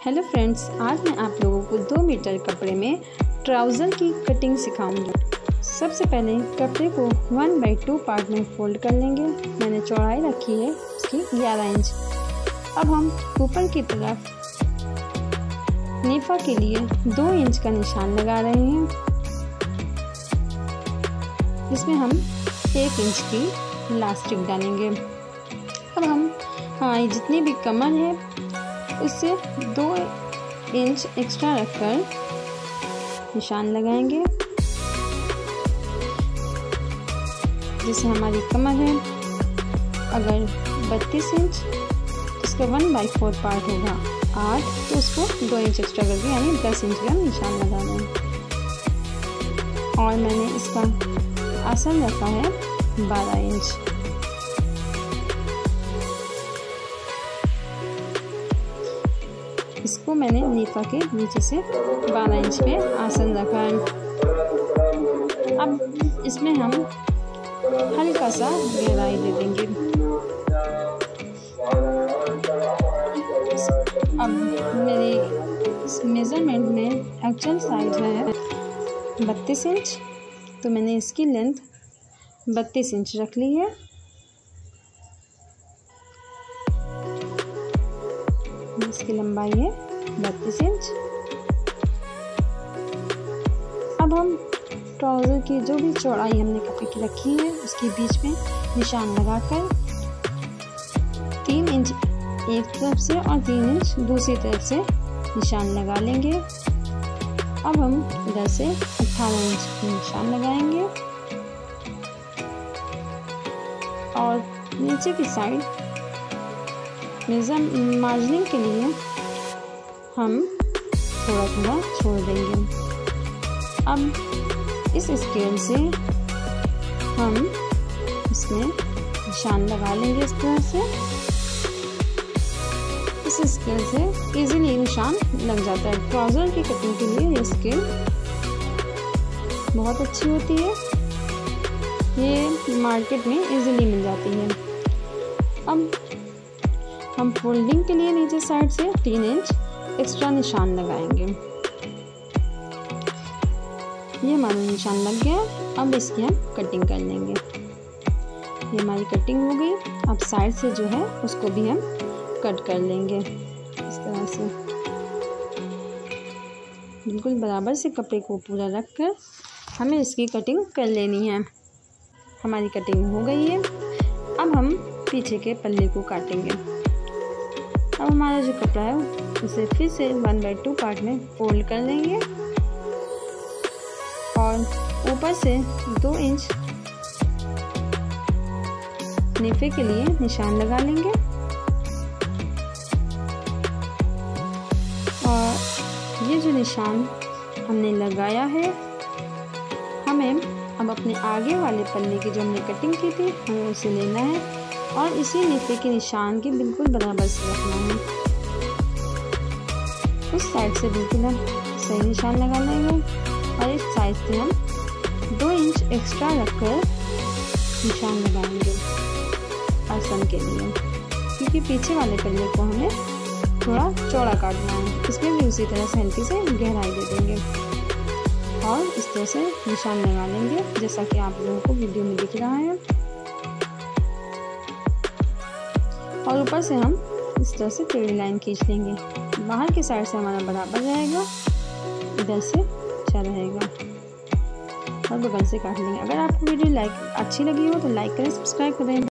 Hello friends आज मैं आप लोगों को दो मीटर कपड़े में ट्राउज़र की कटिंग सिखाऊँगी। सबसे पहले कपड़े को वन बाई टू पार्ट में फोल्ड कर लेंगे। मैंने चौड़ाई रखी है उसकी ग्यारह इंच अब हम ऊपर की तरफ़ नेफा के लिए दो इंच का निशान लगा रहे हैं। इसमें हम एक इंच की लास्टिक डालेंगे। अब हम हमारी जितनी भी कमर है उससे दो इंच एक्स्ट्रा रखकर निशान लगाएँगे। जैसे हमारी कमर है, अगर बत्तीस इंच तो इसका वन बाई फोर पार्ट होगा आठ तो उसको दो इंच एक्स्ट्रा करके, यानी दस इंच का निशान लगाना है और मैंने इसका आसन रखा है बारह इंच। इसको मैंने नीफा के नीचे से 12 इंच पे आसन रखा है। अब इसमें हम हल्का सा गहराई दे देंगे अब मेरी इस मेज़रमेंट में एक्चुअल साइज़ है बत्तीस इंच तो मैंने इसकी लेंथ बत्तीस इंच रख ली है। इसकी लंबाई है बत्तीस इंच। अब हम ट्राउज़र की जो भी चौड़ाई हमने कपड़े की रखी है, उसके बीच में निशान लगाकर तीन इंच एक तरफ़ से और तीन इंच दूसरी तरफ़ से निशान लगा लेंगे। अब हम इधर से अट्ठारह इंच निशान लगाएँगे। और नीचे की साइड मार्जिनिंग के लिए हम थोड़ा थोड़ा छोड़ देंगे। अब इस स्केल से हम इसमें निशान लगा लेंगे इस तरह से। इस स्केल से इजीली निशान लग जाता है। ट्राउज़र की कटिंग के लिए ये स्केल बहुत अच्छी होती है। ये मार्केट में इजीली मिल जाती है। अब हम फोल्डिंग के लिए नीचे साइड से तीन इंच एक्स्ट्रा निशान लगाएँगे। ये हमारा निशान लग गया, अब इसकी हम कटिंग कर लेंगे। ये हमारी कटिंग हो गई, अब साइड से जो है, उसको भी हम कट कर लेंगे। इस तरह से। बिल्कुल बराबर से कपड़े को पूरा रख कर हमें इसकी कटिंग कर लेनी है। हमारी कटिंग हो गई है। अब हम पीछे के पल्ले को काटेंगे। अब हमारा जो कपड़ा है, उसे फिर से वन बाई टू पार्ट में फोल्ड कर लेंगे और ऊपर से दो इंच नेफे के लिए निशान लगा लेंगे। और ये जो निशान हमने लगाया है, हमें अब अपने आगे वाले पल्ले की जो हमने कटिंग की थी हमें उसे लेना है। और इसी नेफे के निशान के बिल्कुल बराबर से रखना है। उस साइड से बिल्कुल हम सही निशान लगा लेंगे और इस साइड से हम दो इंच एक्स्ट्रा रखकर निशान लगाएँगे आसन के लिए। क्योंकि पीछे वाले पल्ले को हमें थोड़ा चौड़ा काटना है। इसमें भी उसी तरह सेंटी से गहराई दे देंगे। और इस तरह से निशान लगा लेंगे, जैसा कि आप लोगों को वीडियो में दिख रहा है। और ऊपर से हम इस तरह से टेढ़ी लाइन खींच लेंगे। बाहर के साइड से हमारा बराबर रहेगा, इधर से अच्छा रहेगा। और बगल से काट लेंगे। अगर आपको वीडियो लाइक अच्छी लगी हो तो लाइक करें सब्सक्राइब करें।